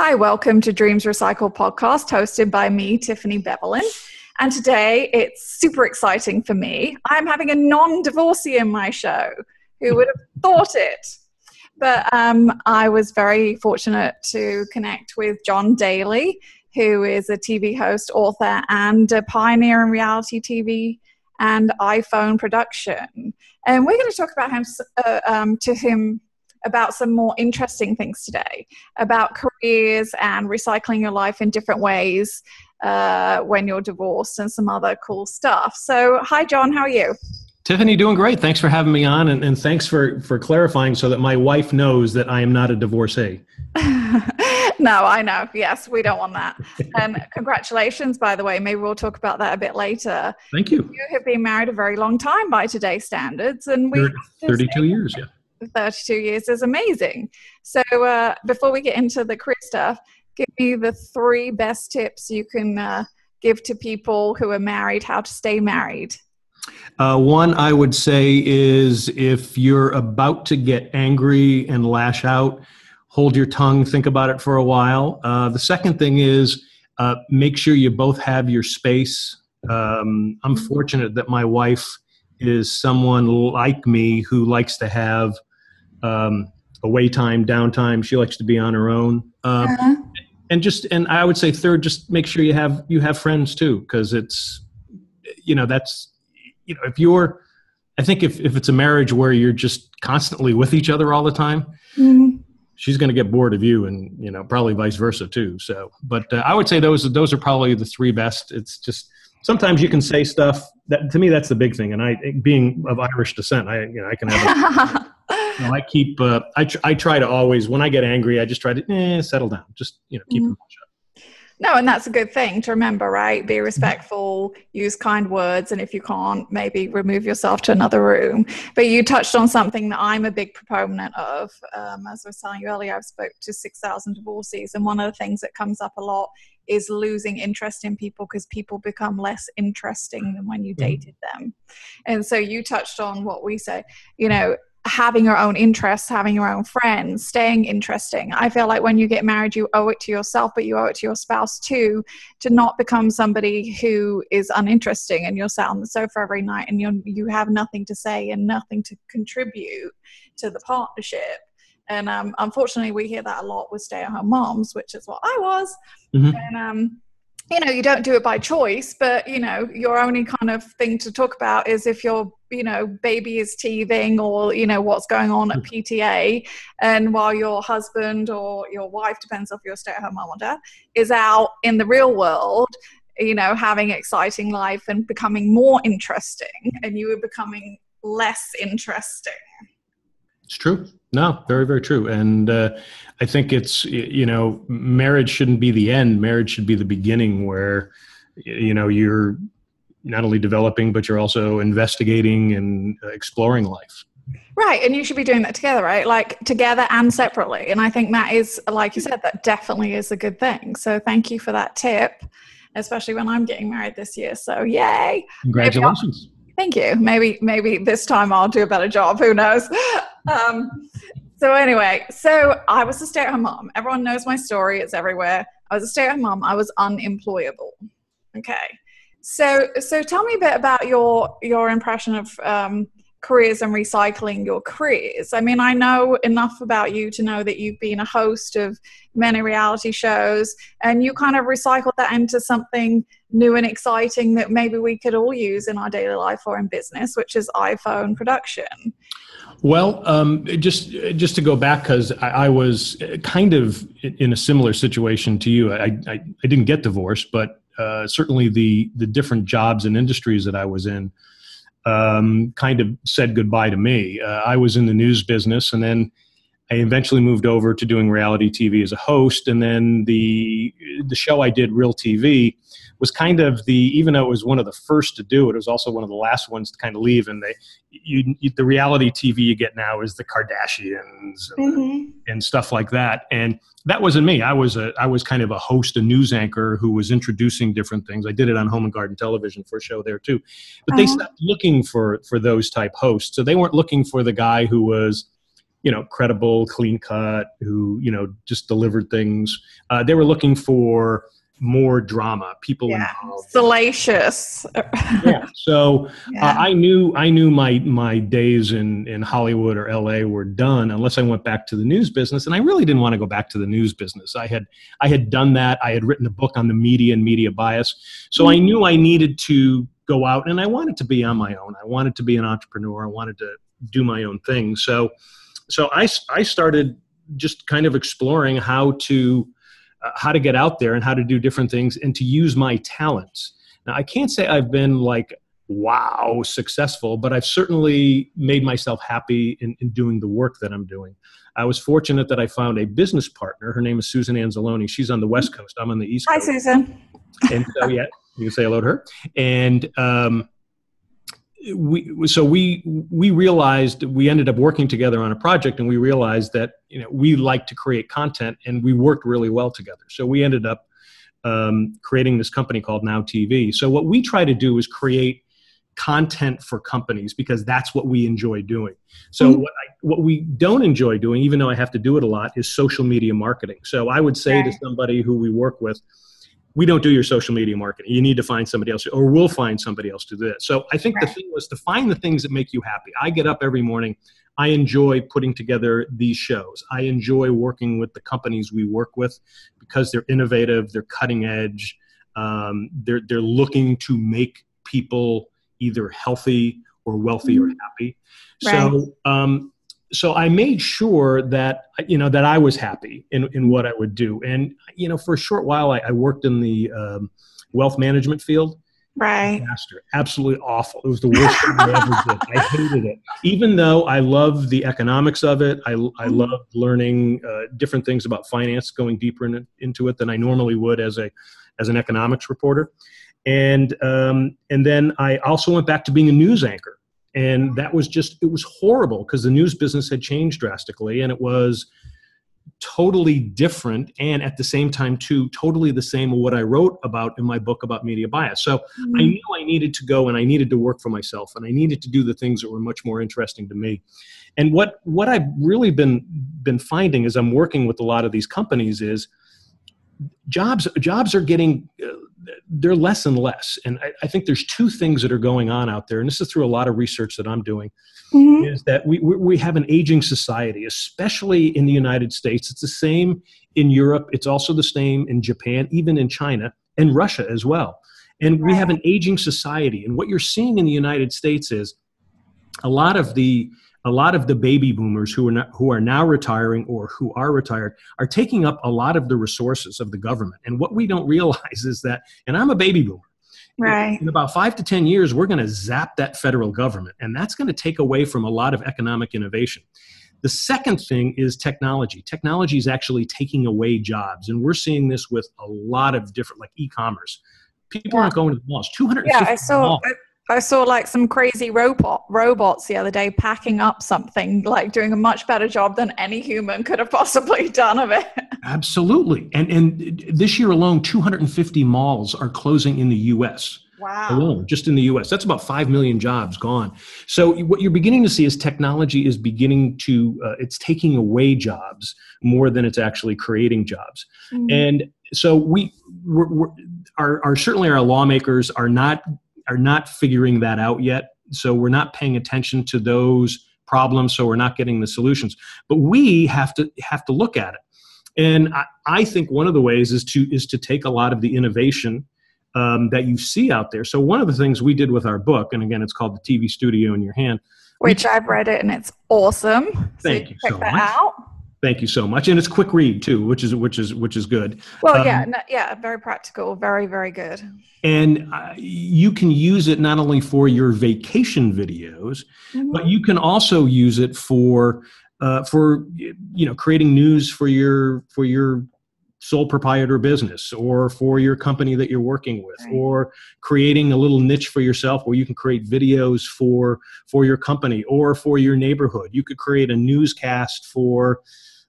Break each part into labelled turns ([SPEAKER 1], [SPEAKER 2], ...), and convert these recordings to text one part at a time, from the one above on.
[SPEAKER 1] Hi, welcome to Dreams Recycled podcast hosted by me, Tiffany Bevelin. And today it's super exciting for me. I'm having a non divorcee in my show. Who would have thought it? But um, I was very fortunate to connect with John Daly, who is a TV host, author, and a pioneer in reality TV and iPhone production. And we're going to talk about him uh, um, to him about some more interesting things today about careers and recycling your life in different ways uh, when you're divorced and some other cool stuff. So, hi, John, how are you?
[SPEAKER 2] Tiffany, doing great. Thanks for having me on, and, and thanks for for clarifying so that my wife knows that I am not a divorcee.
[SPEAKER 1] no, I know. Yes, we don't want that. And congratulations, by the way. Maybe we'll talk about that a bit later.
[SPEAKER 2] Thank you.
[SPEAKER 1] You have been married a very long time by today's standards, and we
[SPEAKER 2] 32 years. Yeah.
[SPEAKER 1] 32 years is amazing. So, uh, before we get into the career stuff, give me the three best tips you can uh, give to people who are married how to stay married.
[SPEAKER 2] Uh, one I would say is if you're about to get angry and lash out, hold your tongue, think about it for a while. Uh, the second thing is uh, make sure you both have your space. Um, I'm fortunate that my wife is someone like me who likes to have um, away time, downtime. She likes to be on her own. Uh, uh-huh. And just and I would say third, just make sure you have you have friends too, because it's you know that's you know if you're I think if if it's a marriage where you're just constantly with each other all the time. Mm-hmm. She's going to get bored of you, and you know probably vice versa too. So, but uh, I would say those those are probably the three best. It's just sometimes you can say stuff that to me that's the big thing. And I, being of Irish descent, I you know I can have. you know, I keep. Uh, I tr- I try to always when I get angry, I just try to eh, settle down. Just you know, keep mm-hmm. shut.
[SPEAKER 1] No, and that's a good thing to remember, right? Be respectful, use kind words, and if you can't, maybe remove yourself to another room. But you touched on something that I'm a big proponent of. Um, as I was telling you earlier, I've spoke to 6,000 divorcees, and one of the things that comes up a lot is losing interest in people because people become less interesting than when you mm-hmm. dated them. And so you touched on what we say, you know, having your own interests, having your own friends, staying interesting. I feel like when you get married, you owe it to yourself, but you owe it to your spouse too, to not become somebody who is uninteresting and you're sat on the sofa every night and you you have nothing to say and nothing to contribute to the partnership. And um, unfortunately, we hear that a lot with stay-at-home moms, which is what I was. Mm-hmm. And um, you know, you don't do it by choice, but you know, your only kind of thing to talk about is if your you know baby is teething or you know what's going on at mm-hmm. PTA, and while your husband or your wife depends if you're a stay-at-home mom or dad is out in the real world, you know, having exciting life and becoming more interesting, and you are becoming less interesting.
[SPEAKER 2] It's true. No, very, very true. And uh, I think it's, you know, marriage shouldn't be the end. Marriage should be the beginning where, you know, you're not only developing, but you're also investigating and exploring life.
[SPEAKER 1] Right. And you should be doing that together, right? Like together and separately. And I think that is, like you said, that definitely is a good thing. So thank you for that tip, especially when I'm getting married this year. So yay.
[SPEAKER 2] Congratulations.
[SPEAKER 1] Thank you. Maybe maybe this time I'll do a better job. Who knows? Um, so anyway, so I was a stay-at-home mom. Everyone knows my story. It's everywhere. I was a stay-at-home mom. I was unemployable. Okay. So so tell me a bit about your your impression of um, careers and recycling your careers. I mean, I know enough about you to know that you've been a host of many reality shows and you kind of recycled that into something new and exciting that maybe we could all use in our daily life or in business, which is iPhone production.
[SPEAKER 2] Well, um, just just to go back because I, I, was kind of in a similar situation to you. I, I, I didn't get divorced, but uh, certainly the the different jobs and industries that I was in um, kind of said goodbye to me. Uh, I was in the news business, and then I eventually moved over to doing reality TV as a host, and then the the show I did, Real TV, was kind of the even though it was one of the first to do it, it was also one of the last ones to kind of leave. And they, you, you the reality TV you get now is the Kardashians and, mm-hmm. and stuff like that. And that wasn't me. I was a I was kind of a host, a news anchor who was introducing different things. I did it on Home and Garden Television for a show there too. But uh-huh. they stopped looking for for those type hosts. So they weren't looking for the guy who was you know, credible, clean cut, who you know just delivered things. Uh, they were looking for more drama, people
[SPEAKER 1] Yeah.
[SPEAKER 2] involved.
[SPEAKER 1] Salacious.
[SPEAKER 2] yeah. So uh, I knew I knew my my days in in Hollywood or LA were done unless I went back to the news business, and I really didn't want to go back to the news business. I had I had done that. I had written a book on the media and media bias, so I knew I needed to go out and I wanted to be on my own. I wanted to be an entrepreneur. I wanted to do my own thing. So so I I started just kind of exploring how to uh, how to get out there and how to do different things and to use my talents. Now, I can't say I've been like, wow, successful, but I've certainly made myself happy in, in doing the work that I'm doing. I was fortunate that I found a business partner. Her name is Susan Anzalone. She's on the West Coast. I'm on the East
[SPEAKER 1] Hi, Susan.
[SPEAKER 2] And so, yeah, you can say hello to her. And um, we, so we, we realized we ended up working together on a project and we realized that, you know, we like to create content and we worked really well together. So we ended up um, creating this company called Now TV. So what we try to do is create content for companies because that's what we enjoy doing. So
[SPEAKER 1] Mhm.
[SPEAKER 2] what I, what we don't enjoy doing, even though I have to do it a lot, is social media marketing. So I would say to somebody who we work with, we don't do your social media marketing. You need to find somebody else, or we'll find somebody else to do that. So I think the thing was to find the things that make you happy. I get up every morning. I enjoy putting together these shows. I enjoy working with the companies we work with because they're innovative, they're cutting edge, um, they're they're looking to make people either healthy or wealthy or happy. So um, so I made sure that you know that I was happy in in what I would do, and you know for a short while I, I worked in the um, wealth management field.
[SPEAKER 1] Right.
[SPEAKER 2] Disaster, absolutely awful. It was the worst thing I ever did. I hated it, even though I love the economics of it. I I
[SPEAKER 1] Mhm.
[SPEAKER 2] love learning uh, different things about finance, going deeper in, into it than I normally would as a as an economics reporter. And um, and then I also went back to being a news anchor, and that was just it was horrible because the news business had changed drastically, and it was totally different and at the same time too totally the same what i wrote about in my book about media bias so I mm-hmm. knew I needed to go and I needed to work for myself and I needed to do the things that were much more interesting to me. And what what I've really been been finding as I'm working with a lot of these companies is jobs jobs are getting uh, they're less and less. And I, I think there's two things that are going on out there, and this is through a lot of research that I'm doing
[SPEAKER 1] Mhm.
[SPEAKER 2] is that we, we we have an aging society, especially in the United States. It's the same in Europe. It's also the same in Japan, even in China and Russia as well. And we have an aging society. And what you're seeing in the United States is a lot of the a lot of the baby boomers who are not, who are now retiring or who are retired are taking up a lot of the resources of the government. And what we don't realize is that, and I'm a baby boomer
[SPEAKER 1] Right.
[SPEAKER 2] in about five to 10 years, we're going to zap that federal government, and that's going to take away from a lot of economic innovation. The second thing is technology. Technology is actually taking away jobs, and we're seeing this with a lot of different, like e commerce. People
[SPEAKER 1] Yeah.
[SPEAKER 2] aren't going to the malls. 250
[SPEAKER 1] Yeah, I saw.
[SPEAKER 2] malls.
[SPEAKER 1] I, saw like some crazy robot robots the other day packing up something, like doing a much better job than any human could have possibly done of it.
[SPEAKER 2] Absolutely. And, and this year alone, 250 malls are closing in the US.
[SPEAKER 1] Wow.
[SPEAKER 2] alone, just in the US. That's about 5 million jobs gone. So what you're beginning to see is technology is beginning to, uh, it's taking away jobs more than it's actually creating jobs.
[SPEAKER 1] Mm.
[SPEAKER 2] And so we, we're, we're, our, our, certainly our lawmakers are not, are not figuring that out yet. So we're not paying attention to those problems. So we're not getting the solutions, but we have to, have to look at it. And I, I think one of the ways is to, is to take a lot of the innovation um, that you see out there. So one of the things we did with our book, and again, it's called the TV Studio in Your Hand.
[SPEAKER 1] Which I've read it and it's awesome. So
[SPEAKER 2] Thank
[SPEAKER 1] you
[SPEAKER 2] you
[SPEAKER 1] check
[SPEAKER 2] so
[SPEAKER 1] that
[SPEAKER 2] much.
[SPEAKER 1] out.
[SPEAKER 2] Thank you so much, and it's quick read too, which is which is which is good.
[SPEAKER 1] Well,
[SPEAKER 2] Um,
[SPEAKER 1] yeah, no, yeah, very practical, very, very good.
[SPEAKER 2] And uh, you can use it not only for your vacation videos,
[SPEAKER 1] Mhm.
[SPEAKER 2] but you can also use it for uh, for you know creating news for your for your sole proprietor business or for your company that you're working with
[SPEAKER 1] Right.
[SPEAKER 2] or creating a little niche for yourself where you can create videos for for your company or for your neighborhood you could create a newscast for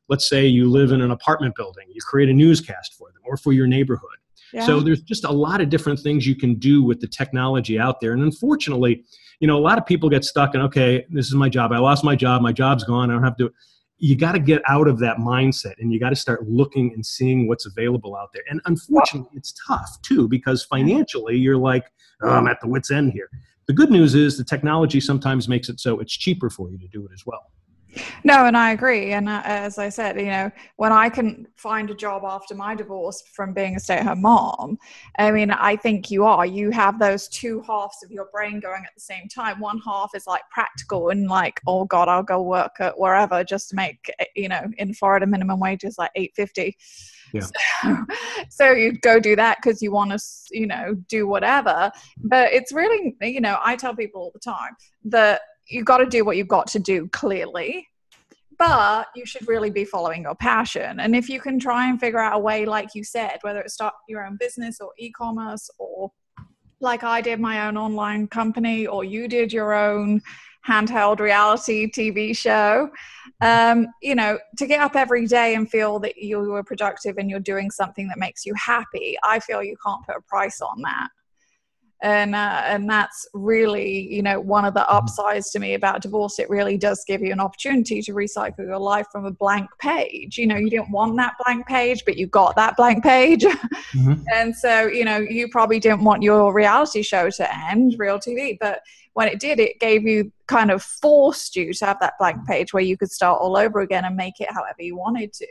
[SPEAKER 2] let's say you live in an apartment building you create a newscast for them or for your neighborhood
[SPEAKER 1] Yeah.
[SPEAKER 2] so there's just a lot of different things you can do with the technology out there. And unfortunately, you know, a lot of people get stuck in, okay, this is my job. I lost my job. My job's gone. I don't have to. You got to get out of that mindset and you got to start looking and seeing what's available out there. And unfortunately, it's tough too because financially you're like, oh, I'm at the wit's end here. The good news is the technology sometimes makes it so it's cheaper for you to do it as well.
[SPEAKER 1] No, and I agree. And uh, as I said, you know, when I can find a job after my divorce from being a stay at home mom, I mean, I think you are. You have those two halves of your brain going at the same time. One half is like practical and like, oh God, I'll go work at wherever just to make, you know, in Florida, minimum wage is like 850 yeah. So, so you go do that because you want to, you know, do whatever. But it's really, you know, I tell people all the time that you got to do what you've got to do clearly but you should really be following your passion. And if you can try and figure out a way like you said whether it's start your own business or e-commerce or like i did my own online company or you did your own handheld reality tv show um, you know to get up every day and feel that you were productive and you're doing something that makes you happy i feel you can't put a price on that and uh, and that's really you know one of the mm-hmm. upsides to me about divorce it really does give you an opportunity to recycle your life from a blank page you know you didn't want that blank page but you got that blank page mm-hmm. and so you know you probably didn't want your reality show to end real tv but when it did it gave you kind of forced you to have that blank page where you could start all over again and make it however you wanted to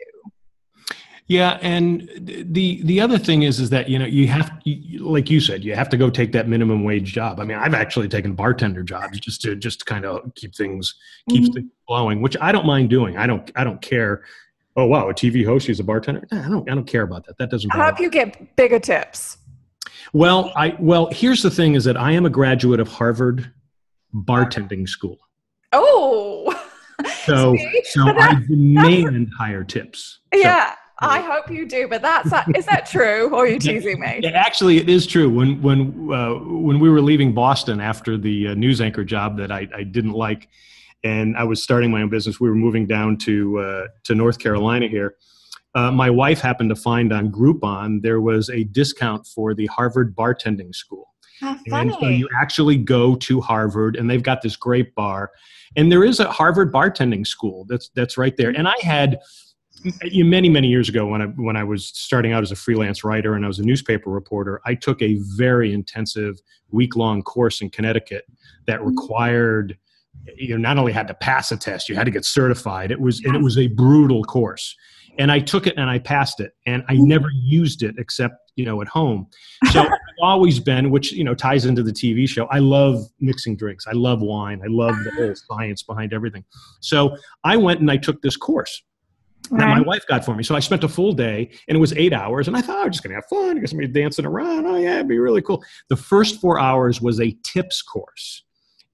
[SPEAKER 2] yeah, and the the other thing is is that you know you have like you said you have to go take that minimum wage job. I mean, I've actually taken bartender jobs just to just kind of keep things keep mm-hmm. things flowing, which I don't mind doing. I don't I don't care. Oh wow, a TV host, she's a bartender. I don't I don't care about that. That doesn't.
[SPEAKER 1] How do you get bigger tips?
[SPEAKER 2] Well, I well here's the thing: is that I am a graduate of Harvard bartending school.
[SPEAKER 1] Oh.
[SPEAKER 2] So so I demand higher tips.
[SPEAKER 1] So, yeah. I hope you do, but that's is that true, or are you teasing me?
[SPEAKER 2] Yeah, actually, it is true. When when uh, when we were leaving Boston after the uh, news anchor job that I, I didn't like, and I was starting my own business, we were moving down to uh, to North Carolina here. Uh, my wife happened to find on Groupon there was a discount for the Harvard bartending school.
[SPEAKER 1] How funny.
[SPEAKER 2] And so you actually go to Harvard, and they've got this great bar, and there is a Harvard bartending school that's that's right there. And I had many many years ago when I when I was starting out as a freelance writer and I was a newspaper reporter, I took a very intensive week long course in Connecticut that mm-hmm. required you know not only had to pass a test, you had to get certified. It was and it was a brutal course. And I took it and I passed it and I mm-hmm. never used it except you know at home. So I've always been, which you know ties into the TV show. I love mixing drinks. I love wine. I love the whole science behind everything. So I went and I took this course that my wife got for me. So I spent a full day and it was eight hours. And I thought, oh, I'm just going to have fun. Get somebody dancing around. Oh, yeah, it'd be really cool. The first four hours was a tips course.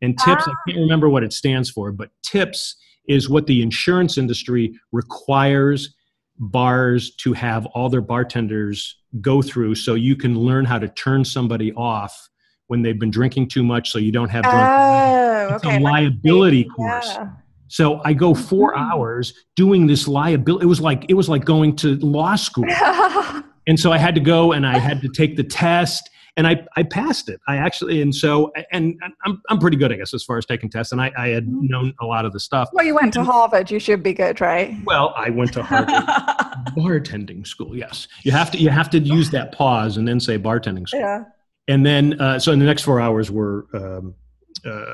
[SPEAKER 2] And tips, ah. I can't remember what it stands for, but tips is what the insurance industry requires bars to have all their bartenders go through so you can learn how to turn somebody off when they've been drinking too much so you don't have drunk.
[SPEAKER 1] Oh,
[SPEAKER 2] okay. A liability course. Yeah. So I go four mm-hmm. hours doing this liability. It was like it was like going to law school. and so I had to go and I had to take the test and I, I passed it. I actually and so and I'm I'm pretty good, I guess, as far as taking tests. And I, I had mm-hmm. known a lot of the stuff.
[SPEAKER 1] Well, you went to Harvard. You should be good, right?
[SPEAKER 2] Well, I went to Harvard bartending school. Yes, you have to you have to use that pause and then say bartending school.
[SPEAKER 1] Yeah.
[SPEAKER 2] And then uh, so in the next four hours we're um, uh,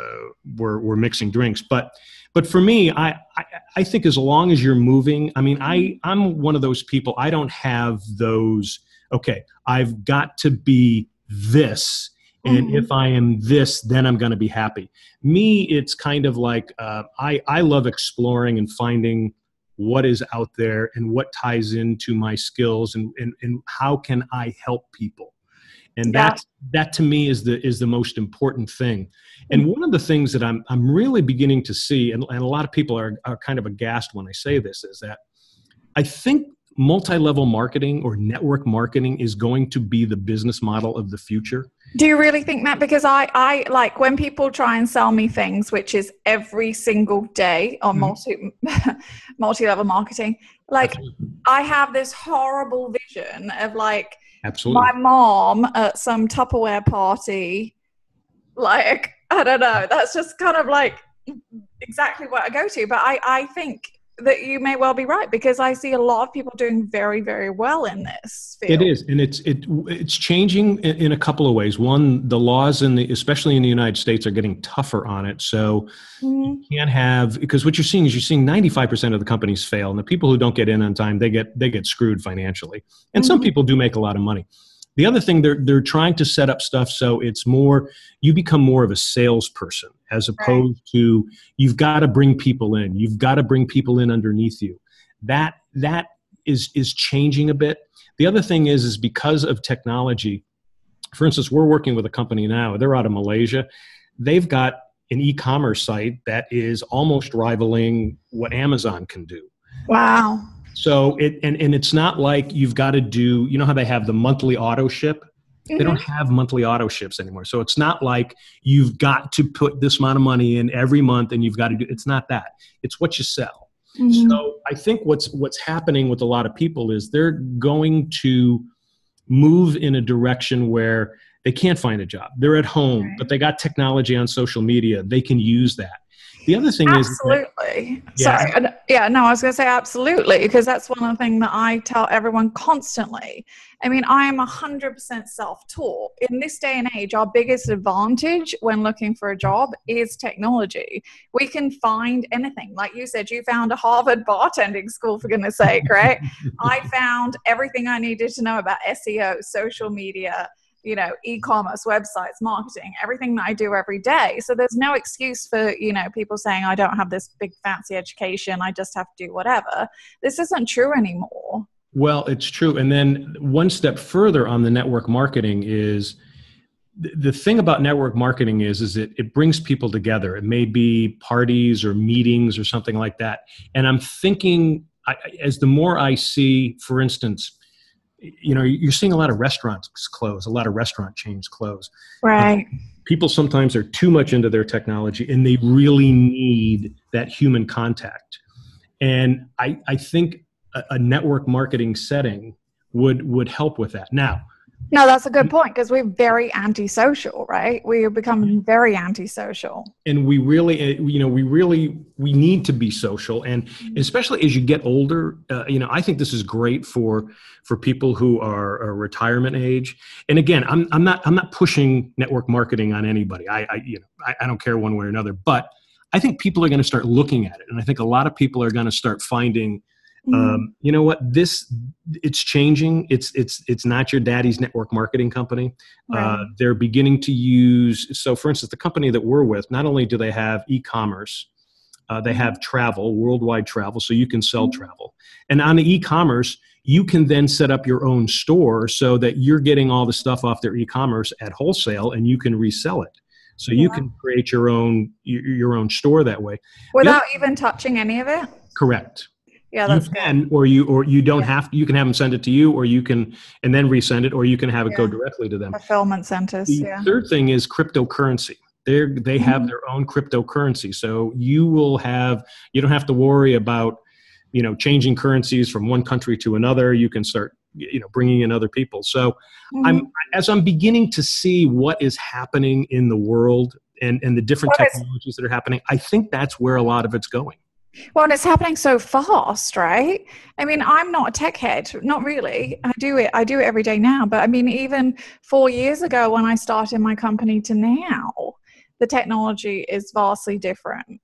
[SPEAKER 2] we're we're mixing drinks, but but for me I, I, I think as long as you're moving i mean i i'm one of those people i don't have those okay i've got to be this and mm-hmm. if i am this then i'm going to be happy. Me it's kind of like uh, i i love exploring and finding what is out there and what ties into my skills and and, and how can i help people and yeah. that that to me is the is the most important thing and one of the things that i'm i'm really beginning to see and, and a lot of people are, are kind of aghast when i say this is that i think multi-level marketing or network marketing is going to be the business model of the future
[SPEAKER 1] do you really think that because i i like when people try and sell me things which is every single day on mm-hmm. multi multi-level marketing like Absolutely. i have this horrible vision of like
[SPEAKER 2] Absolutely.
[SPEAKER 1] My mom at some Tupperware party, like, I don't know, that's just kind of like exactly what I go to. But I, I think that you may well be right because I see a lot of people doing very, very well in this. Field.
[SPEAKER 2] It is, and it's it it's changing in, in, a couple of ways. One, the laws in the especially in the United States are getting tougher on it. So mm-hmm. you can't have because what you're seeing is you're seeing 95 percent of the companies fail, and the people who don't get in on time they get they get screwed financially, and mm-hmm. some people do make a lot of money. The other thing they're they're trying to set up stuff so it's more you become more of a salesperson as opposed right. to you've got to bring people in. You've got to bring people in underneath you. That that is is changing a bit. The other thing is is because of technology. For instance, we're working with a company now. They're out of Malaysia. They've got an e-commerce site that is almost rivaling what Amazon can do.
[SPEAKER 1] Wow.
[SPEAKER 2] So it and, and it's not like you've got to do, you know how they have the monthly auto ship? Mm-hmm. They don't mm-hmm. have monthly auto ships anymore. So it's not like you've got to put this amount of money in every month and you've got to do it's not that. It's what you sell. Mm-hmm. So I think what's what's happening with a lot of people is they're going to move in a direction where they can't find a job. They're at home, right. but they got technology on social media. They can use that. The other thing
[SPEAKER 1] absolutely. is absolutely. Sorry. Yeah, no, I was going to say absolutely because that's one of the things that I tell everyone constantly. I mean, I am 100% self taught. In this day and age, our biggest advantage when looking for a job is technology. We can find anything. Like you said, you found a Harvard bartending school, for goodness sake, right? I found everything I needed to know about SEO, social media, you know e-commerce websites marketing everything that i do every day. So there's no excuse for you know people saying i don't have this big fancy education i just have to do whatever. This isn't true anymore.
[SPEAKER 2] Well it's true. And then one step further on the network marketing is the thing about network marketing is is it, it brings people together. It may be parties or meetings or something like that. And i'm thinking I, as the more i see for instance you know you're seeing a lot of restaurants close a lot of restaurant chains close.
[SPEAKER 1] Right.
[SPEAKER 2] Um, people sometimes are too much into their technology and they really need that human contact. And i i think a, a network marketing setting would would help with that. Now
[SPEAKER 1] no, that's a good point because we're very antisocial, right? We are becoming very antisocial.
[SPEAKER 2] And we really, eh, you know, we really we need to be social, and especially as you get older, uh, you know, I think this is great for for people who are, are retirement age. And again, I'm I'm not I'm not pushing network marketing on anybody. I, I you know I, I don't care one way or another, but I think people are going to start looking at it, and I think a lot of people are going to start finding Mm-hmm. Um, you know what? This it's changing. It's it's it's not your daddy's network marketing company. Uh, right. Uh, they're beginning to use. So, for instance, the company that we're with, not only do they have e-commerce, uh, they mm-hmm. have travel, worldwide travel, so you can sell mm-hmm. travel. And on the e-commerce, you can then set up your own store so that you're getting all the stuff off their e-commerce at wholesale, and you can resell it. So yeah. you can create your own your own store that way
[SPEAKER 1] without even touching any of it.
[SPEAKER 2] Correct
[SPEAKER 1] yeah that's
[SPEAKER 2] you can or you or you don't yeah. have you can have them send it to you or you can and then resend it or you can have it yeah. go directly to them
[SPEAKER 1] fulfillment centers
[SPEAKER 2] the
[SPEAKER 1] yeah.
[SPEAKER 2] third thing is cryptocurrency they they have mm-hmm. their own cryptocurrency so you will have you don't have to worry about you know changing currencies from one country to another you can start you know bringing in other people so mm-hmm. i'm as i'm beginning to see what is happening in the world and and the different what technologies is, that are happening i think that's where a lot of it's going
[SPEAKER 1] well, and it's happening so fast, right? I mean, I'm not a tech head, not really. I do it, I do it every day now. But I mean, even four years ago when I started my company to now, the technology is vastly different.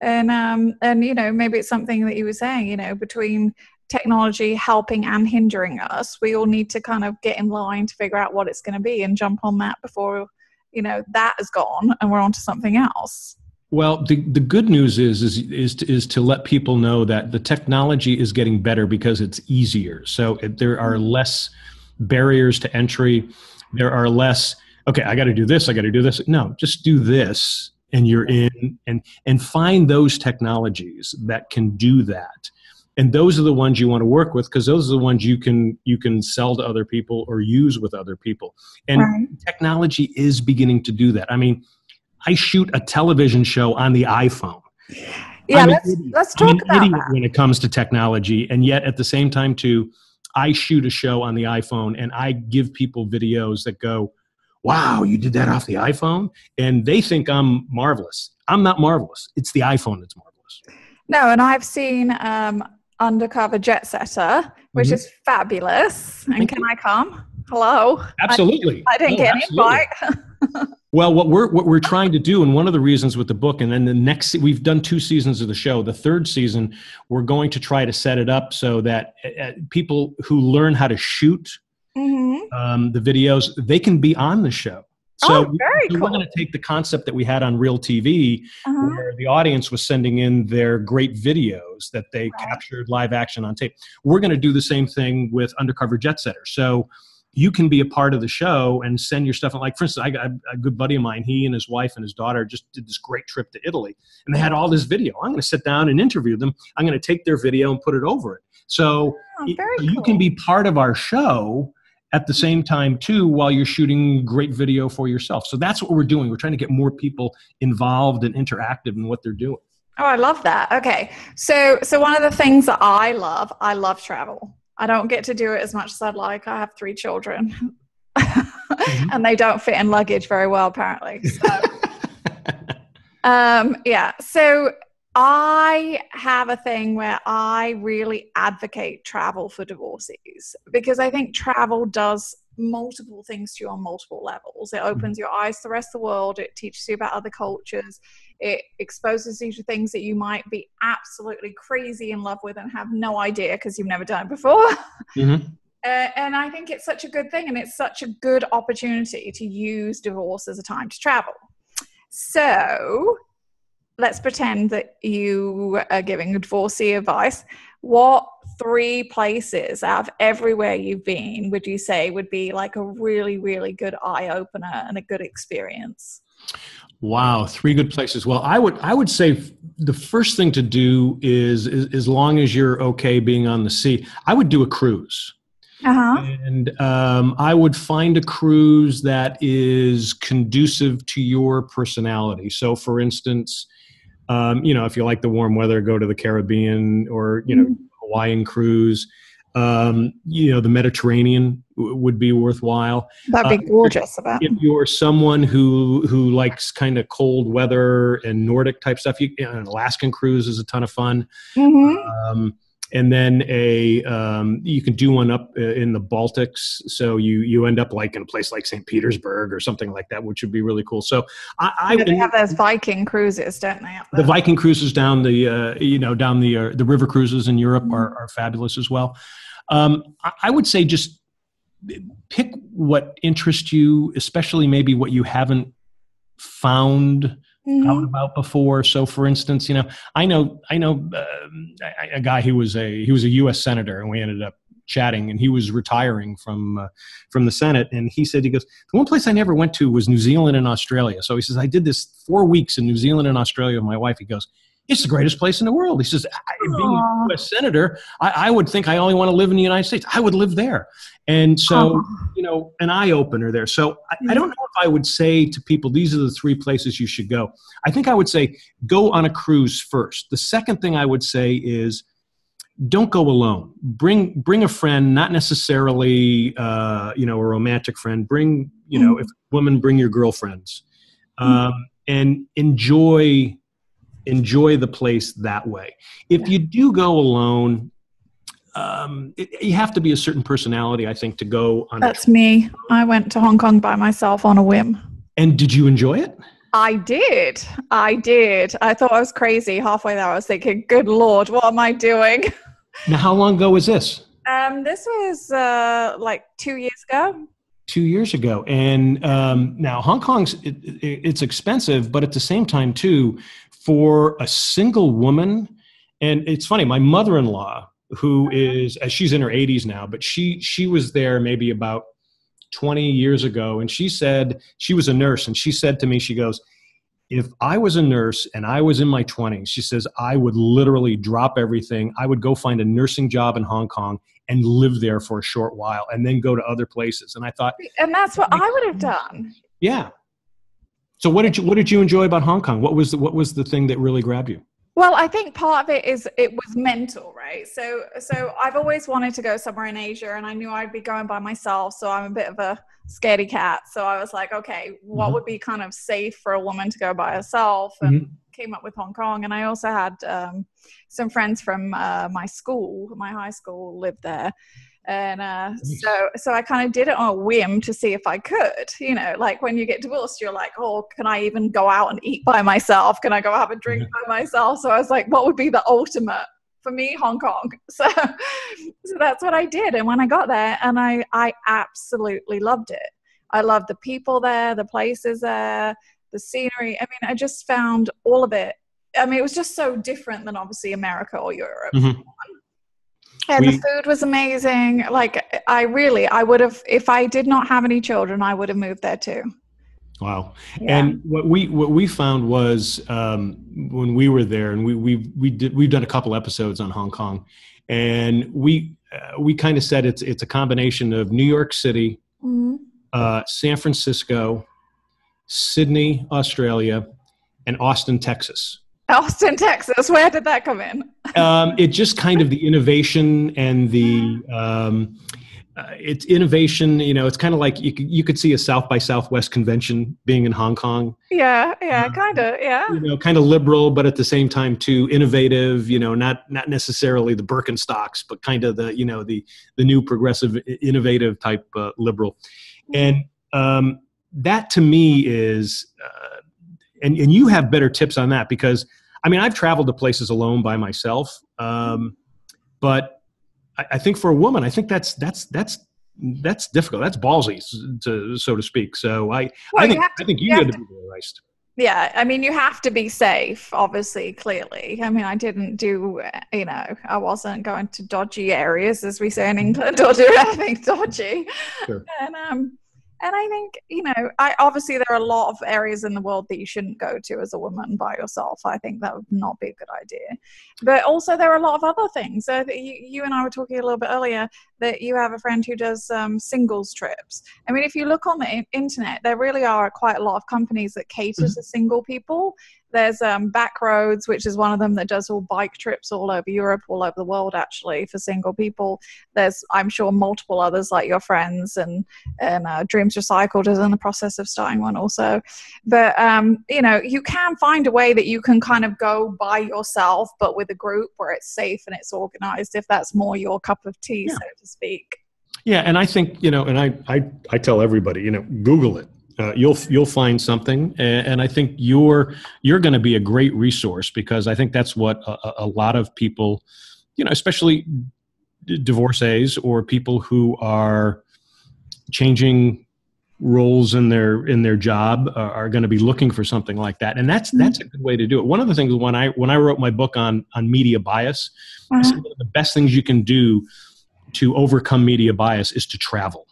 [SPEAKER 1] And um, and you know, maybe it's something that you were saying, you know, between technology helping and hindering us, we all need to kind of get in line to figure out what it's going to be and jump on that before, you know, that is gone and we're on to something else.
[SPEAKER 2] Well, the, the good news is is is to, is to let people know that the technology is getting better because it's easier. So it, there are less barriers to entry. There are less. Okay, I got to do this. I got to do this. No, just do this, and you're in. And and find those technologies that can do that. And those are the ones you want to work with because those are the ones you can you can sell to other people or use with other people. And right. technology is beginning to do that. I mean I shoot a television show on the iPhone.
[SPEAKER 1] Yeah, let's, let's talk about that.
[SPEAKER 2] when it comes to technology. And yet at the same time, too, I shoot a show on the iPhone and I give people videos that go, wow, you did that off the iPhone? And they think I'm marvelous. I'm not marvelous. It's the iPhone that's marvelous.
[SPEAKER 1] No, and I've seen um, Undercover Jetsetter, which
[SPEAKER 2] Mhm.
[SPEAKER 1] is fabulous. And can I come? Hello.
[SPEAKER 2] Absolutely.
[SPEAKER 1] I didn't
[SPEAKER 2] Oh,
[SPEAKER 1] get an invite.
[SPEAKER 2] Well, what we're what we're trying to do, and one of the reasons with the book, and then the next we've done two seasons of the show. The third season, we're going to try to set it up so that uh, people who learn how to shoot
[SPEAKER 1] hmm
[SPEAKER 2] um, the videos, they can be on the show. So
[SPEAKER 1] oh, very
[SPEAKER 2] we-
[SPEAKER 1] cool.
[SPEAKER 2] we're going to take the concept that we had on Real TV,
[SPEAKER 1] Uh-huh.
[SPEAKER 2] where the audience was sending in their great videos that they
[SPEAKER 1] Right.
[SPEAKER 2] captured live action on tape. We're going to do the same thing with Undercover Jetsetter. So you can be a part of the show and send your stuff. Like, for instance, I got a good buddy of mine, he and his wife and his daughter just did this great trip to Italy, and they had all this video. I'm going to sit down and interview them. I'm going to take their video and put it over it. So
[SPEAKER 1] Oh,
[SPEAKER 2] y- you
[SPEAKER 1] cool.
[SPEAKER 2] can be part of our show at the same time too while you're shooting great video for yourself so that's what we're doing we're trying to get more people involved and interactive in what they're doing
[SPEAKER 1] Oh, I love that. Okay. So so one of the things that I love, I love travel. I don't get to do it as much as I'd like. I have three children. and they don't fit in luggage very well apparently. So um yeah. So I have a thing where I really advocate travel for divorcees because I think travel does multiple things to you on multiple levels. It opens your eyes to the rest of the world, it teaches you about other cultures, it exposes you to things that you might be absolutely crazy in love with and have no idea because you've never done it before.
[SPEAKER 2] Mhm.
[SPEAKER 1] Uh, and I think it's such a good thing, and it's such a good opportunity to use divorce as a time to travel. So let's pretend that you are giving a divorcee advice. What three places out of everywhere you've been would you say would be like a really, really good eye opener and a good experience?
[SPEAKER 2] Wow three good places well i would i would say the first thing to do is, is as long as you're okay being on the sea i would do a cruise
[SPEAKER 1] Uh huh.
[SPEAKER 2] and um, I would find a cruise that is conducive to your personality. So, for instance, um, you know, if you like the warm weather, go to the Caribbean or you know Hawaiian cruise. Um, you know, the Mediterranean w- would be worthwhile.
[SPEAKER 1] That'd be
[SPEAKER 2] Uh,
[SPEAKER 1] gorgeous. About
[SPEAKER 2] If you're someone who who likes kind of cold weather and Nordic type stuff, you, you know, an Alaskan cruise is a ton of fun.
[SPEAKER 1] hmm
[SPEAKER 2] Um, and then a um, you can do one up uh, in the Baltics, so you you end up like in a place like St. Petersburg or something like that, which would be really cool. So I, I
[SPEAKER 1] they have those Viking cruises, don't they?
[SPEAKER 2] The? Viking cruises down the uh, you know down the uh, the river cruises in Europe are, are fabulous as well. Um, I, I would say just pick what interests you, especially maybe what you haven't found
[SPEAKER 1] Mhm.
[SPEAKER 2] out about before. So, for instance, you know, I know, I know a, a guy who was a he was a U.S. senator, and we ended up chatting, and he was retiring from uh, from the Senate, and he said he goes, the one place I never went to was New Zealand and Australia. So he says I did this four weeks in New Zealand and Australia with my wife. He goes. It's the greatest place in the world. He says, I, being a U.S. senator, I, I would think I only want to live in the United States. I would live there, and so
[SPEAKER 1] Oh.
[SPEAKER 2] you know, an eye opener there. So I, I don't know if I would say to people, these are the three places you should go. I think I would say go on a cruise first. The second thing I would say is don't go alone. Bring bring a friend, not necessarily uh, you know a romantic friend. Bring you know if women bring your girlfriends, um, and enjoy enjoy the place that way. If you do go alone. Um, it, you have to be a certain personality, I think, to go on.
[SPEAKER 1] That's me. I went to Hong Kong by myself on a whim.
[SPEAKER 2] And did you enjoy it?
[SPEAKER 1] I did. I did. I thought I was crazy. Halfway there, I was thinking, good Lord, what am I doing?
[SPEAKER 2] Now, how long ago was this?
[SPEAKER 1] Um, this was uh, like two years ago.
[SPEAKER 2] Two years ago. And um, now Hong Kong's it, it, it's expensive, but at the same time, too, for a single woman. And it's funny. My mother-in-law, who is uh, she's in her 80s now, but she she was there maybe about 20 years ago, and she said she was a nurse, and she said to me, she goes. If I was a nurse and I was in my 20s, she says, I would literally drop everything. I would go find a nursing job in Hong Kong and live there for a short while and then go to other places. And I thought,
[SPEAKER 1] And that's what I would have done.
[SPEAKER 2] yeah. So what did you what did you enjoy about Hong Kong? What was the, what was the thing that really grabbed you?
[SPEAKER 1] Well, I think part of it is it was mental, right? So so I've always wanted to go somewhere in Asia and I knew I'd be going by myself, so I'm a bit of a scaredy cat. So I was like, okay, what
[SPEAKER 2] Mhm.
[SPEAKER 1] would be kind of safe for a woman to go by herself and came up with Hong Kong, and I also had um, some friends from uh, my school, my high school, lived there, and uh, so so I kind of did it on a whim to see if I could. You know, like when you get divorced, you're like, oh, can I even go out and eat by myself? Can I go have a drink by myself? So I was like, what would be the ultimate? For me, Hong Kong. So, so that's what I did. And when I got there, and I, I absolutely loved it. I loved the people there, the places there, the scenery. I mean, I just found all of it. I mean, it was just so different than obviously America or Europe. Mm-hmm. And we, the food was amazing. Like, I really, I would have, if I did not have any children, I would have moved there too.
[SPEAKER 2] Wow. Yeah. And what we what we found was um, when we were there, and we we we did we've done a couple episodes on Hong Kong, and we uh, we kind of said it's it's a combination of New York City, mm-hmm. uh, San Francisco, Sydney, Australia, and Austin, Texas.
[SPEAKER 1] Austin, Texas. Where did that come in?
[SPEAKER 2] um, it just kind of the innovation and the um, uh, it's innovation. You know, it's kind of like you could, you could see a South by Southwest convention being in Hong Kong.
[SPEAKER 1] Yeah, yeah, uh, kind of, yeah.
[SPEAKER 2] You know, kind of liberal, but at the same time too innovative. You know, not not necessarily the Birkenstocks, but kind of the you know the the new progressive, innovative type uh, liberal, mm-hmm. and um, that to me is, uh, and and you have better tips on that because I mean I've traveled to places alone by myself, um, but I, I think for a woman I think that's that's that's that's difficult. That's ballsy, to, so to speak. So I, well, I think to, I think you, you got to be realized.
[SPEAKER 1] Yeah, I mean, you have to be safe, obviously, clearly. I mean, I didn't do, you know, I wasn't going to dodgy areas, as we say in England, or do anything dodgy. Sure. And um, and I think, you know, I obviously there are a lot of areas in the world that you shouldn't go to as a woman by yourself. I think that would not be a good idea. But also there are a lot of other things. So you, you and I were talking a little bit earlier that you have a friend who does um, singles trips. I mean, if you look on the internet, there really are quite a lot of companies that cater mm-hmm. to single people there's um, Backroads, which is one of them that does all bike trips all over Europe, all over the world, actually, for single people. There's, I'm sure, multiple others like your friends, and and uh, Dreams Recycled is in the process of starting one also. But um, you know, you can find a way that you can kind of go by yourself, but with a group where it's safe and it's organized. If that's more your cup of tea, yeah. so to speak.
[SPEAKER 2] Yeah, and I think you know, and I I I tell everybody, you know, Google it uh, you'll you'll find something, and, and I think you're you're going to be a great resource because I think that's what a, a lot of people, you know, especially divorcees or people who are changing roles in their in their job are, are going to be looking for something like that. And that's that's a good way to do it. One of the things when i when i wrote my book on on media bias uh-huh. one of the best things you can do to overcome media bias is to travel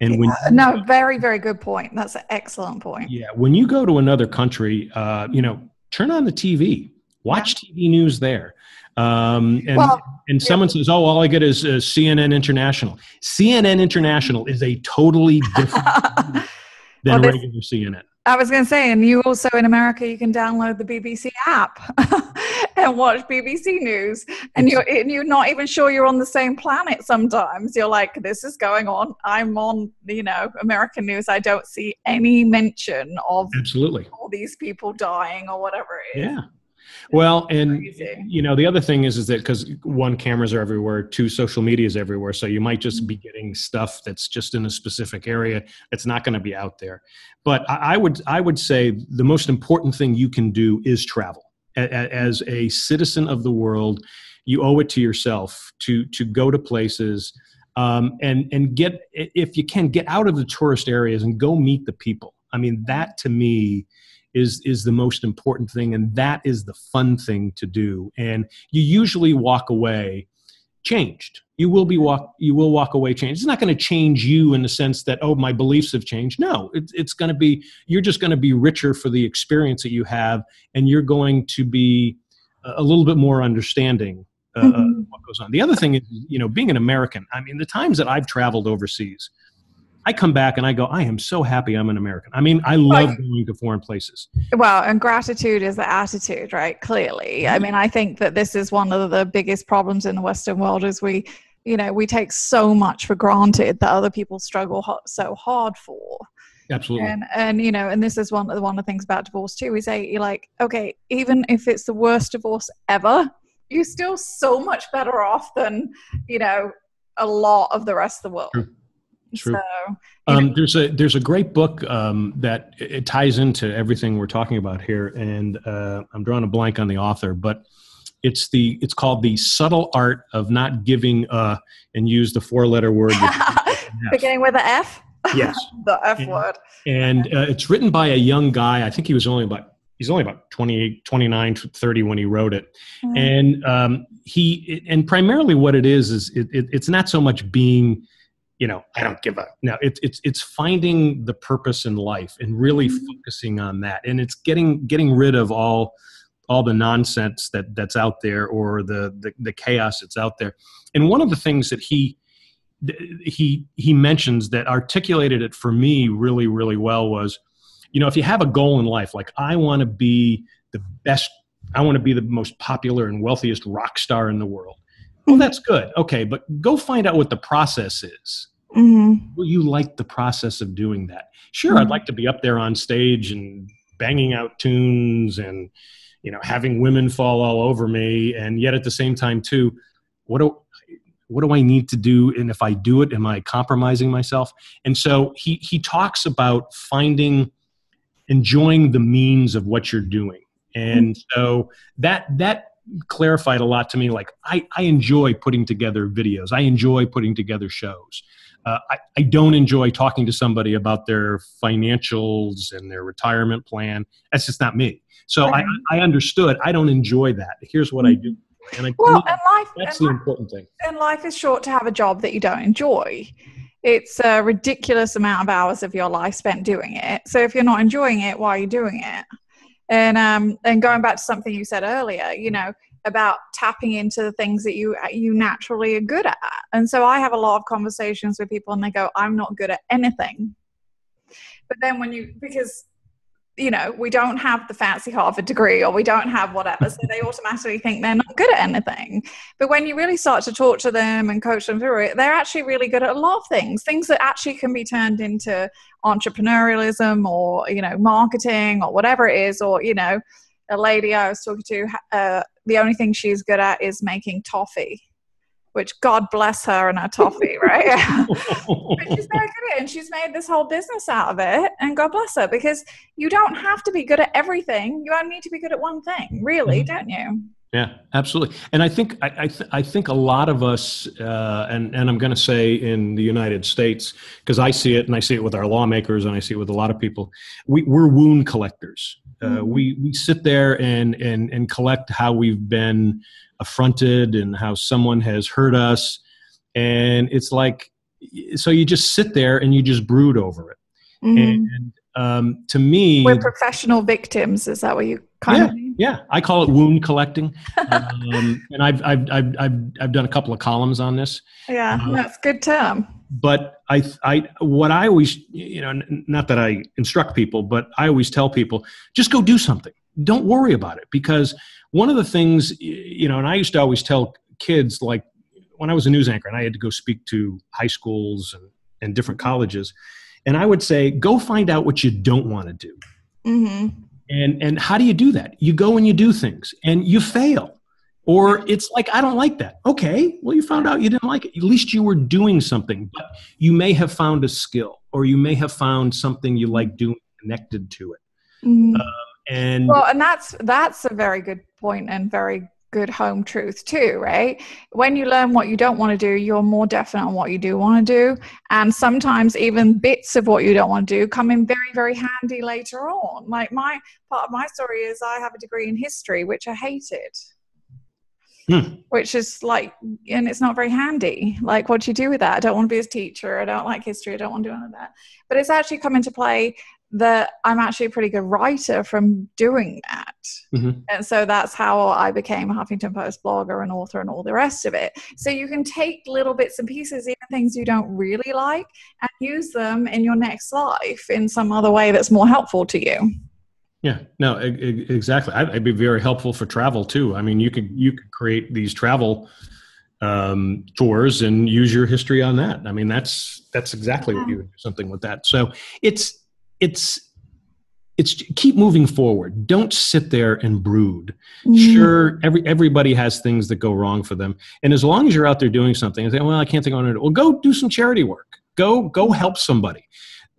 [SPEAKER 1] and when yeah, no, very very good point. That's an excellent point.
[SPEAKER 2] Yeah, when you go to another country, uh, you know, turn on the TV, watch yeah. TV news there. Um, and well, and someone yeah. says, "Oh, all I get is uh, CNN International." CNN International is a totally different than well, regular CNN.
[SPEAKER 1] I was going to say, and you also in America, you can download the BBC app and watch BBC News, and you're and you're not even sure you're on the same planet. Sometimes you're like, "This is going on. I'm on, you know, American news. I don't see any mention of
[SPEAKER 2] absolutely
[SPEAKER 1] all these people dying or whatever it
[SPEAKER 2] is." Yeah, well, and crazy. you know the other thing is is that because one cameras are everywhere, two social media is everywhere, so you might just be mm-hmm. getting stuff that's just in a specific area that's not going to be out there. But I, I would I would say the most important thing you can do is travel. As a citizen of the world, you owe it to yourself to to go to places um, and and get if you can get out of the tourist areas and go meet the people. I mean that to me is is the most important thing and that is the fun thing to do. And you usually walk away changed. You will be walk you will walk away changed. It's not going to change you in the sense that oh my beliefs have changed. No it, it's going to be you're just going to be richer for the experience that you have and you're going to be a little bit more understanding uh, mm-hmm. what goes on. The other thing is you know being an american i mean the times that i've traveled overseas I come back and I go, I am so happy I'm an American. I mean, I love going to foreign places.
[SPEAKER 1] Well, and gratitude is the attitude, right? Clearly. I mean, I think that this is one of the biggest problems in the Western world is we, you know, we take so much for granted that other people struggle so hard for.
[SPEAKER 2] Absolutely.
[SPEAKER 1] And and you know, and this is one of the one of the things about divorce too. We say you're like, okay, even if it's the worst divorce ever, you're still so much better off than you know a lot of the rest of the world.
[SPEAKER 2] True. True.
[SPEAKER 1] So,
[SPEAKER 2] um, there's a there's a great book um, that it ties into everything we're talking about here, and uh, I'm drawing a blank on the author, but it's the it's called the subtle art of not giving uh and use the four letter word
[SPEAKER 1] beginning with an F.
[SPEAKER 2] yes
[SPEAKER 1] the F
[SPEAKER 2] and,
[SPEAKER 1] word.
[SPEAKER 2] and uh, it's written by a young guy i think he was only about he's only about 28 29 30 when he wrote it
[SPEAKER 1] Mm-hmm.
[SPEAKER 2] and um, he and primarily what it is is it, it, it's not so much being you know i don't give up. now it's it's it's finding the purpose in life and really
[SPEAKER 1] Mhm.
[SPEAKER 2] focusing on that. And it's getting getting rid of all all the nonsense that that's out there or the, the the chaos that's out there. And one of the things that he he he mentions that articulated it for me really really well was you know if you have a goal in life like i want to be the best i want to be the most popular and wealthiest rock star in the world well that's good. Okay but go find out what the process is.
[SPEAKER 1] Mhm.
[SPEAKER 2] will you like the process of doing that? Sure i'd
[SPEAKER 1] Mhm.
[SPEAKER 2] like to be up there on stage and banging out tunes and you know having women fall all over me and yet at the same time too what do what do i need to do? And if i do it am i compromising myself? And so he he talks about finding enjoying the means of what you're doing. And so that that clarified a lot to me like i i enjoy putting together videos i enjoy putting together shows uh, I, I don't enjoy talking to somebody about their financials and their retirement plan. That's just not me. So I. I understood. I don't enjoy that. Here's what I do, and I,
[SPEAKER 1] Well, and life,
[SPEAKER 2] that's
[SPEAKER 1] and
[SPEAKER 2] the
[SPEAKER 1] life
[SPEAKER 2] important thing.
[SPEAKER 1] and life is short to have a job that you don't enjoy. It's a ridiculous amount of hours of your life spent doing it. So if you're not enjoying it, why are you doing it? And um, and going back to something you said earlier, you know, about tapping into the things that you you naturally are good at. And so I have a lot of conversations with people, and they go, "I'm not good at anything." But then when you because you know, we don't have the fancy Harvard degree or we don't have whatever. So they automatically think they're not good at anything. But when you really start to talk to them and coach them through it, they're actually really good at a lot of things, things that actually can be turned into entrepreneurialism or, you know, marketing or whatever it is. Or, you know, a lady I was talking to, uh, the only thing she's good at is making toffee. Which God bless her and her toffee, right? but she's very good at it and she's made this whole business out of it and god bless her because you don't have to be good at everything you only need to be good at one thing really
[SPEAKER 2] Mhm.
[SPEAKER 1] don't you
[SPEAKER 2] Yeah, absolutely. And I think I I, th- I think a lot of us, uh, and and I'm going to say in the United States because I see it, and I see it with our lawmakers, and I see it with a lot of people. We, we're wound collectors. Uh,
[SPEAKER 1] Mhm.
[SPEAKER 2] We we sit there and and and collect how we've been affronted and how someone has hurt us, and it's like so you just sit there and you just brood over it.
[SPEAKER 1] Mhm.
[SPEAKER 2] And um, to me,
[SPEAKER 1] we're professional victims is that what you kind of mean
[SPEAKER 2] yeah, I call it wound collecting, um, and I've, I've I've I've I've done a couple of columns on this.
[SPEAKER 1] yeah
[SPEAKER 2] Uh,
[SPEAKER 1] that's a good term
[SPEAKER 2] But I I what I always you know n- not that I instruct people, but I always tell people just go do something. Don't worry about it because one of the things you know, and I used to always tell kids like when I was a news anchor and I had to go speak to high schools and, and different colleges, and I would say go find out what you don't want to do.
[SPEAKER 1] hmm
[SPEAKER 2] And and how do you do that? You go and you do things and you fail. Or it's like I don't like that. Okay, well you found out you didn't like it. At least you were doing something. But you may have found a skill or you may have found something you like doing connected to it. And
[SPEAKER 1] well and that's that's a very good point and very good home truth too right? When you learn what you don't want to do you're more definite on what you do want to do. And sometimes even bits of what you don't want to do come in very very handy later on. Like my part of my story is i have a degree in history which i hated.
[SPEAKER 2] Hmm.
[SPEAKER 1] which is like and it's not very handy. Like what do you do with that? I don't want to be a teacher. I don't like history. I don't want to do any of that. But it's actually come into play that i'm actually a pretty good writer from doing that
[SPEAKER 2] Mhm.
[SPEAKER 1] and so that's how i became a huffington post blogger and author and all the rest of it so you can take little bits and pieces even things you don't really like and use them in your next life in some other way that's more helpful to you
[SPEAKER 2] yeah, no, e- exactly. I'd, I'd be very helpful for travel too. I mean, you could you could create these travel um, tours and use your history on that. I mean, that's that's exactly what you would do something with that. So it's it's it's keep moving forward. Don't sit there and brood. Mm. sure every everybody has things that go wrong for them. And as long as you're out there doing something and say well i can't think on it well go do some charity work. Go go help somebody.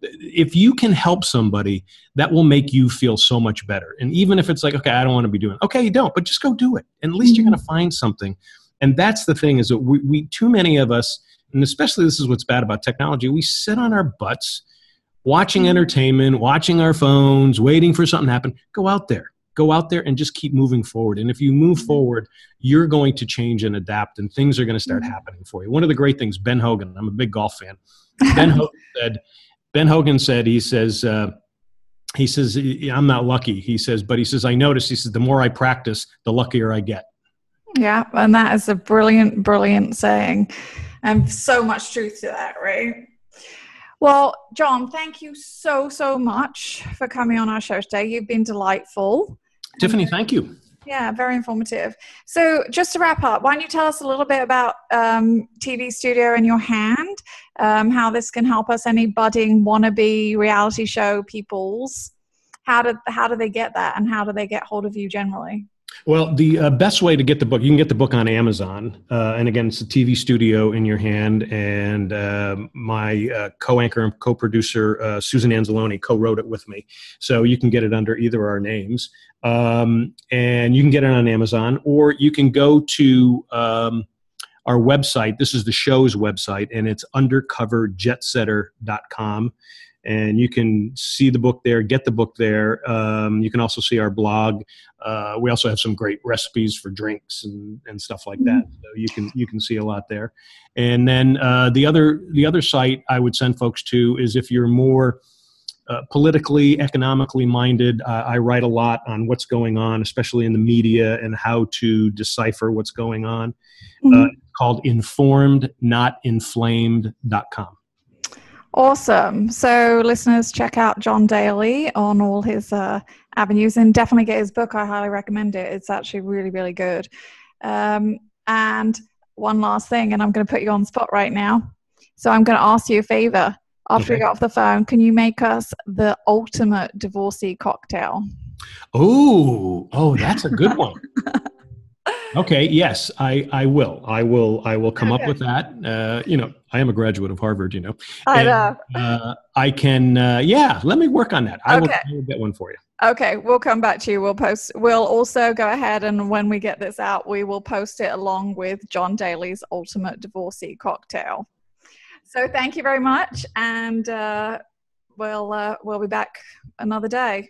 [SPEAKER 2] If you can help somebody that will make you feel so much better. And even if it's like okay i don't want to be doing it. okay you don't but just go do it. And at least mm. you're going to find something. And that's the thing is that we, we too many of us and especially this is what's bad about technology we sit on our butts watching mm-hmm. entertainment, watching our phones, waiting for something to happen. Go out there. Go out there and just keep moving forward. And if you move mm-hmm. forward, you're going to change and adapt, and things are going to start mm-hmm. happening for you. One of the great things, Ben Hogan, I'm a big golf fan. Ben Hogan said, Ben Hogan said, he says, uh, he says, I'm not lucky. He says, but he says, I notice, he says, the more I practice, the luckier I get.
[SPEAKER 1] Yeah, and that is a brilliant, brilliant saying. And so much truth to that, right? Well, John, thank you so, so much for coming on our show today. You've been delightful.
[SPEAKER 2] Tiffany, thank you.
[SPEAKER 1] Yeah, very informative. So, just to wrap up, why don't you tell us a little bit about um, TV Studio in Your Hand, um, how this can help us, any budding wannabe reality show peoples? How do, how do they get that, and how do they get hold of you generally?
[SPEAKER 2] Well, the uh, best way to get the book, you can get the book on Amazon. Uh, and again, it's a TV studio in your hand. And uh, my co anchor and co producer, uh, Susan Anzalone, co wrote it with me. So you can get it under either our names. Um, and you can get it on Amazon, or you can go to um, our website. This is the show's website, and it's undercoverjetsetter.com and you can see the book there, get the book there. Um, you can also see our blog. Uh, we also have some great recipes for drinks and, and stuff like that. Mm-hmm. So you can you can see a lot there. And then uh, the other the other site I would send folks to is if you're more uh, politically, economically minded. Uh, I write a lot on what's going on, especially in the media, and how to decipher what's going on. Mm-hmm. Uh, called informednotinflamed.com.
[SPEAKER 1] Awesome. So, listeners, check out John Daly on all his uh, avenues and definitely get his book. I highly recommend it. It's actually really, really good. Um, and one last thing, and I'm going to put you on the spot right now. So, I'm going to ask you a favor. After okay. we get off the phone, can you make us the ultimate divorcee cocktail?
[SPEAKER 2] Oh, oh, that's a good one. okay yes i i will. I will i will come okay. up with that. Uh, you know i am a graduate of harvard you know.
[SPEAKER 1] I know.
[SPEAKER 2] uh, i can uh, yeah let me work on that. I, okay. will, I will get one for you.
[SPEAKER 1] Okay we'll come back to you. We'll post we'll also go ahead and when we get this out we will post it along with john daly's ultimate divorcee cocktail. So thank you very much and uh, we'll uh, we'll be back another day